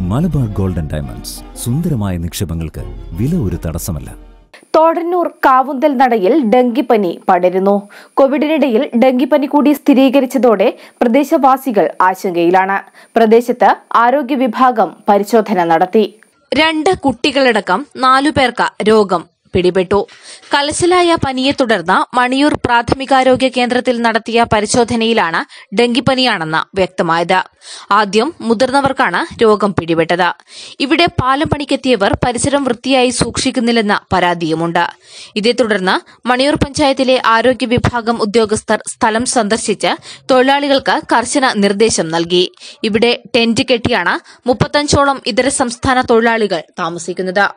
Malabar golden diamonds സുന്ദരമായ നിക്ഷേപങ്ങൾക്ക് വില ഒരു തടസ്സമല്ല. തോടന്നൂർ കാവുന്തൽ നടയിൽ ഡെങ്കിപ്പനി പടരുന്നു. കോവിഡിനിടയിൽ ഡെങ്കിപ്പനി കൂടി സ്ഥിരീകരിച്ചതോടെ പ്രദേശവാസികൾ ആശങ്കയിലാണ്. പ്രദേശത്ത് ആരോഗ്യ വിഭാഗം പരിശോധന നടത്തി. രണ്ട് കുട്ടികളടക്കം നാലു പേർക്ക് രോഗം. പിടിപെട്ടു. കലശലായ പനിയെ തുടർന്ന് മണിയൂർ പ്രാഥമികാരോഗ്യ കേന്ദ്രത്തിൽ നടത്തിയ പരിശോധനയിലാണ് ഡെങ്കിപ്പനിയാണെന്ന് വ്യക്തമായത്. ആദ്യം മുതിർന്നവർക്കാണ് രോഗം പിടിപെട്ടത്. ഇവിടെ പാലം പണിക്കെത്തിയവർ പരിസരം വൃത്തിയായി സൂക്ഷിക്കുന്നില്ലെന്ന പരാതിയുമുണ്ട്. ഇതേ തുടർന്ന് മണിയൂർ പഞ്ചായത്തിലെ ആരോഗ്യ വിഭാഗം ഉദ്യോഗസ്ഥർ സ്ഥലം സന്ദർശിച്ച് തൊഴിലാളികൾക്ക് കർശന നിർദ്ദേശം നൽകി. ഇവിടെ ടെന്റ് കെട്ടിയാണ് മുപ്പത്തഞ്ചോളം ഇതര സംസ്ഥാന തൊഴിലാളികൾ താമസിക്കുന്നത്.